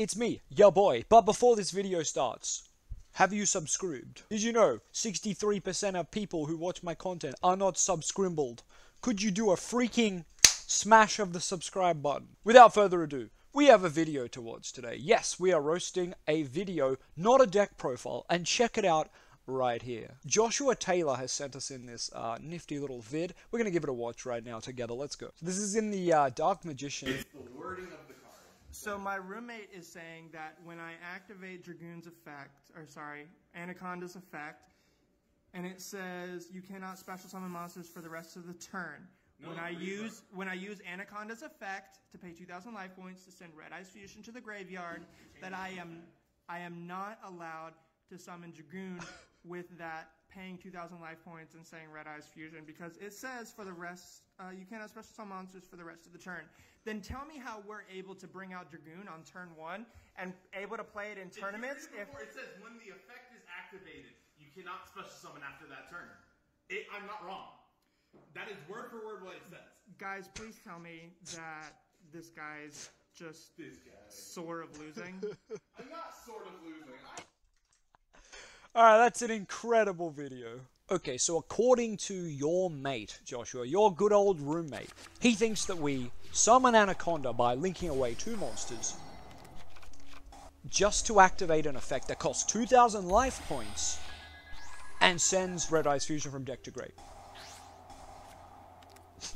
it's me, your boy. But before this video starts, have you subscribed? Did you know 63% of people who watch my content are not subscribbled? Could you do a freaking smash of the subscribe button? Without further ado, we have a video to watch today. Yes, we are roasting a video, not a deck profile, and check it out right here. Joshua Taylor has sent us in this uh, nifty little vid. We're going to give it a watch right now together. Let's go. This is in the uh, Dark Magician. So my roommate is saying that when I activate Dragoon's effect, or sorry, Anaconda's effect, and it says you cannot special summon monsters for the rest of the turn. No, when I use when I use Anaconda's effect to pay 2,000 life points to send Red Eyes Fusion to the graveyard, that I am I am not allowed to summon Dragoon with that paying 2,000 life points and saying Red Eyes Fusion because it says for the rest uh, you cannot special summon monsters for the rest of the turn. Then tell me how we're able to bring out Dragoon on turn one and able to play it in tournaments If if it says when the effect is activated, you cannot special summon after that turn. It, I'm not wrong. That is word for word what it says. guys please tell me that this guy's just This guy. sort of losing. I'm not sort of losing. I Alright, that's an incredible video. Okay, so according to your mate, Joshua, your good old roommate, he thinks that we summon Anaconda by linking away two monsters just to activate an effect that costs 2,000 life points and sends Red Eyes Fusion from deck to grave.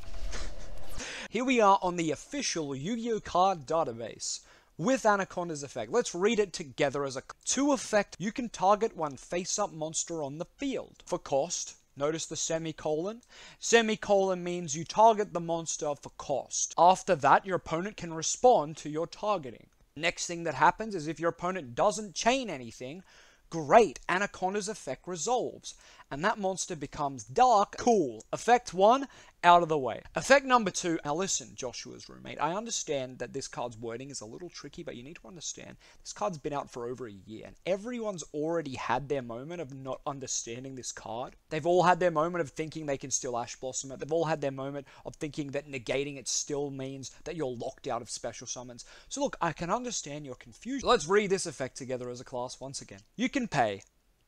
Here we are on the official Yu-Gi-Oh! card database with Anaconda's effect. Let's read it together as a to effect. You can target one face-up monster on the field. For cost, notice the semicolon. Semicolon means you target the monster for cost. After that, your opponent can respond to your targeting. Next thing that happens is if your opponent doesn't chain anything, great, Anaconda's effect resolves, and that monster becomes dark. Cool. Effect one, out of the way. Effect number two. Now listen, Joshua's roommate. I understand that this card's wording is a little tricky, but you need to understand this card's been out for over a year, and everyone's already had their moment of not understanding this card. They've all had their moment of thinking they can still Ash Blossom it. They've all had their moment of thinking that negating it still means that you're locked out of special summons. So look, I can understand your confusion. Let's read this effect together as a class once again. You can pay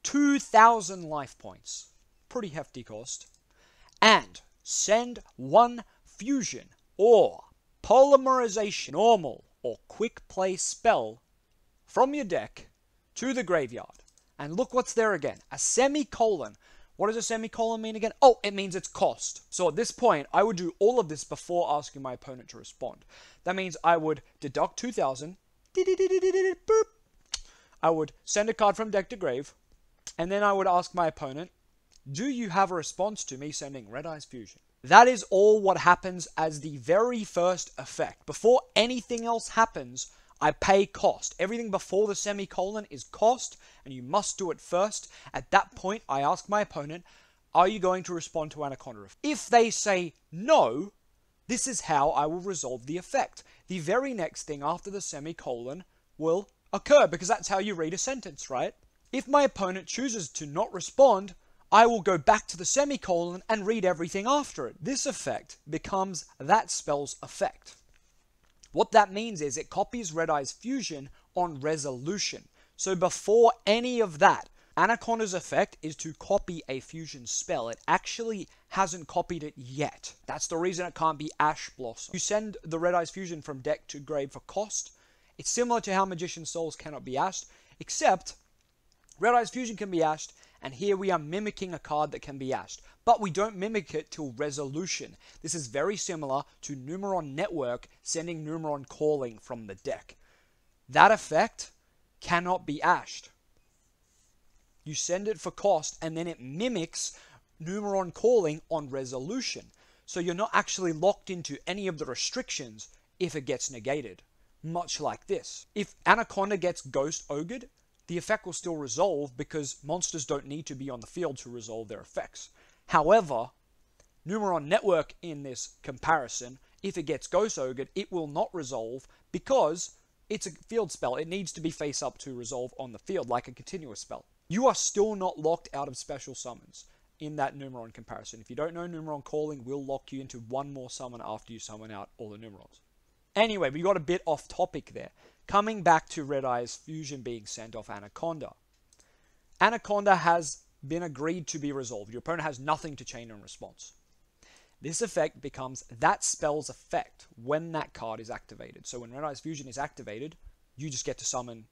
2,000 life points. Pretty hefty cost. And send one fusion or polymerization normal or quick play spell from your deck to the graveyard. And look what's there again. A semicolon. What does a semicolon mean again? Oh, it means it's cost. So at this point, I would do all of this before asking my opponent to respond. That means I would deduct 2,000. I would send a card from deck to grave. And then I would ask my opponent, do you have a response to me sending Red Eyes Fusion? That is all what happens as the very first effect. Before anything else happens, I pay cost. Everything before the semicolon is cost, and you must do it first. At that point, I ask my opponent, are you going to respond to Anaconda? If they say no, this is how I will resolve the effect. The very next thing after the semicolon will occur, because that's how you read a sentence, right? If my opponent chooses to not respond, I will go back to the semicolon and read everything after it. This effect becomes that spell's effect. What that means is it copies Red Eye's fusion on resolution. So before any of that, Anaconda's effect is to copy a fusion spell. It actually hasn't copied it yet. That's the reason it can't be Ash Blossom. You send the Red Eyes fusion from deck to grave for cost. It's similar to how Magician Souls cannot be ashed, except Red Eyes Fusion can be ashed, and here we are mimicking a card that can be ashed. But we don't mimic it till resolution. This is very similar to Numeron Network sending Numeron Calling from the deck. That effect cannot be ashed. You send it for cost, and then it mimics Numeron Calling on resolution. So you're not actually locked into any of the restrictions if it gets negated. Much like this. If Anaconda gets Ghost Ogred, the effect will still resolve because monsters don't need to be on the field to resolve their effects. However, Numeron Network in this comparison, if it gets Ghost Ogred, it will not resolve because it's a field spell. It needs to be face up to resolve on the field like a continuous spell. You are still not locked out of special summons in that Numeron comparison. If you don't know, Numeron Calling will lock you into one more summon after you summon out all the Numerons. Anyway, we got a bit off topic there. Coming back to Red Eye's fusion being sent off Anaconda. Anaconda has been agreed to be resolved. Your opponent has nothing to chain in response. This effect becomes that spell's effect when that card is activated. So when Red Eye's Fusion is activated, you just get to summon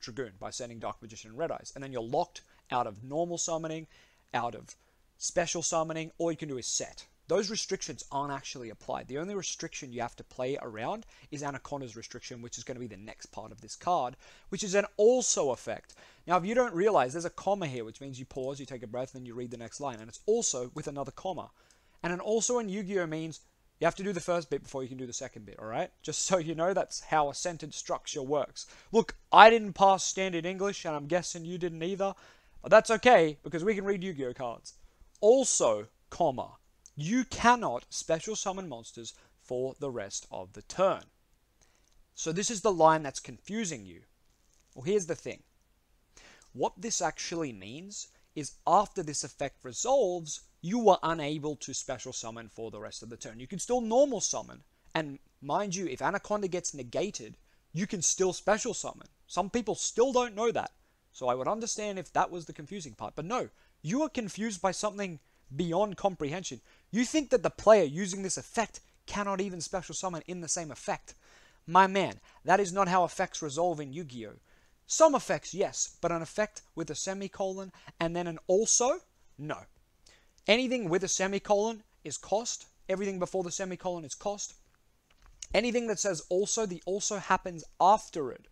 Dragoon by sending Dark Magician and Red Eyes. And then you're locked out of normal summoning, out of special summoning. All you can do is set. Those restrictions aren't actually applied. The only restriction you have to play around is Anaconda's restriction, which is going to be the next part of this card, which is an also effect. Now, if you don't realize, there's a comma here, which means you pause, you take a breath, and then you read the next line. And it's also with another comma. And an also in Yu-Gi-Oh means you have to do the first bit before you can do the second bit, alright? Just so you know, that's how a sentence structure works. Look, I didn't pass standard English, and I'm guessing you didn't either. But that's okay, because we can read Yu-Gi-Oh cards. Also, comma, you cannot special summon monsters for the rest of the turn. So this is the line that's confusing you. Well, here's the thing. What this actually means is after this effect resolves, you are unable to special summon for the rest of the turn. You can still normal summon, and mind you, if Anaconda gets negated, you can still special summon. Some people still don't know that, so I would understand if that was the confusing part. But no, you are confused by something beyond comprehension. You think that the player using this effect cannot even special summon in the same effect. My man, that is not how effects resolve in Yu-Gi-Oh! Some effects, yes, but an effect with a semicolon and then an also? No. Anything with a semicolon is cost. Everything before the semicolon is cost. Anything that says also, the also happens after it.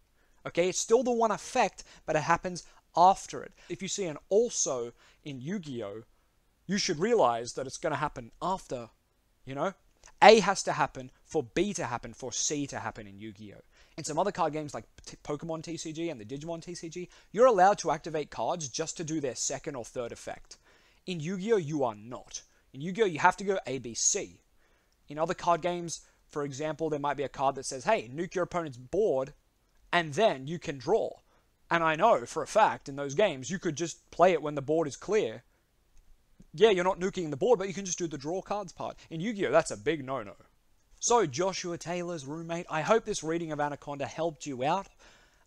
Okay, it's still the one effect, but it happens after it. If you see an also in Yu-Gi-Oh, you should realize that it's going to happen after, you know? A has to happen for B to happen for C to happen in Yu-Gi-Oh! In some other card games like T- Pokemon TCG and the Digimon TCG, you're allowed to activate cards just to do their second or third effect. In Yu-Gi-Oh! you are not. In Yu-Gi-Oh! you have to go A, B, C. In other card games, for example, there might be a card that says, hey, nuke your opponent's board, and then you can draw. And I know for a fact in those games, you could just play it when the board is clear, yeah, you're not nuking the board, but you can just do the draw cards part. In Yu-Gi-Oh, that's a big no-no. So, Joshua Taylor's roommate, I hope this reading of Anaconda helped you out.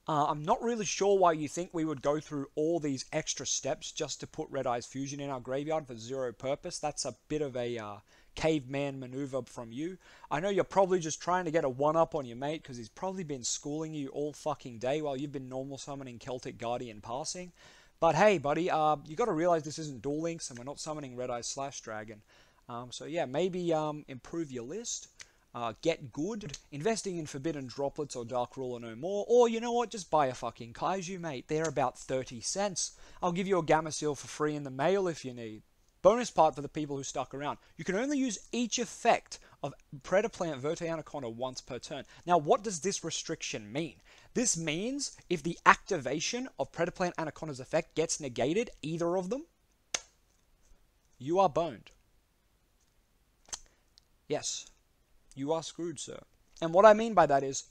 Uh, I'm not really sure why you think we would go through all these extra steps just to put Red Eyes Fusion in our graveyard for zero purpose. That's a bit of a uh, caveman maneuver from you. I know you're probably just trying to get a one-up on your mate because he's probably been schooling you all fucking day while you've been normal summoning Celtic Guardian passing. But hey, buddy, uh, you got to realize this isn't Duel Links, and we're not summoning Red Eyes Slash Dragon. Um, so yeah, maybe um, improve your list. Uh, get good, investing in Forbidden Droplets or Dark Ruler no more, or you know what, just buy a fucking Kaiju, mate. They're about 30 cents. I'll give you a Gameciel for free in the mail if you need. Bonus part for the people who stuck around. You can only use each effect of Predaplant Verte Anaconda once per turn. Now, what does this restriction mean? This means if the activation of Predaplant Anaconda's effect gets negated, either of them, you are boned. Yes, you are screwed, sir. And what I mean by that is,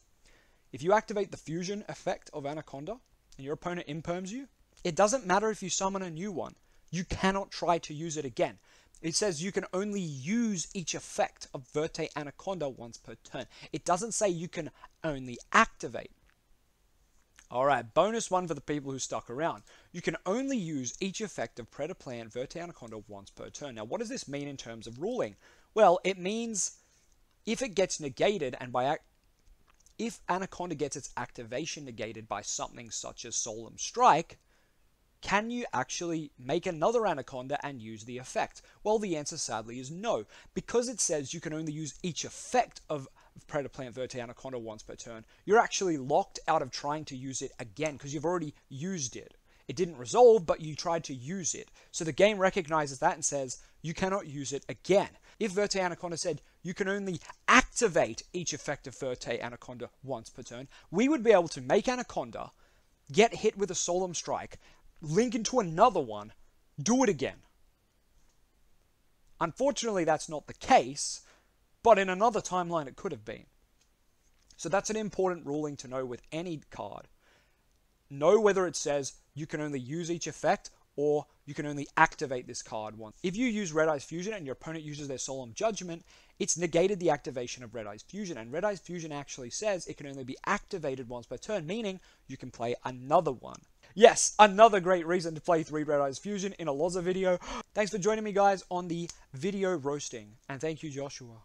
if you activate the fusion effect of Anaconda and your opponent imperms you, it doesn't matter if you summon a new one. You cannot try to use it again. It says you can only use each effect of Verte Anaconda once per turn. It doesn't say you can only activate. All right, bonus one for the people who stuck around. You can only use each effect of Predaplant Verte Anaconda once per turn. Now, what does this mean in terms of ruling? Well, it means if it gets negated and by if Anaconda gets its activation negated by something such as Solemn Strike, can you actually make another Anaconda and use the effect? Well, the answer sadly is no, because it says you can only use each effect of Predaplant Verte Anaconda once per turn, you're actually locked out of trying to use it again because you've already used it. It didn't resolve, but you tried to use it. So the game recognizes that and says, you cannot use it again. If Verte Anaconda said, you can only activate each effect of Verte Anaconda once per turn, we would be able to make Anaconda, get hit with a Solemn Strike, link into another one, do it again. Unfortunately, that's not the case, but in another timeline, it could have been. So that's an important ruling to know with any card. Know whether it says you can only use each effect or you can only activate this card once. If you use Red Eyes Fusion and your opponent uses their Solemn Judgment, it's negated the activation of Red Eyes Fusion, and Red Eyes Fusion actually says it can only be activated once per turn, meaning you can play another one. Yes, another great reason to play 3 Red Eyes Fusion in a Loza video. Thanks for joining me guys on the video roasting, and thank you Joshua.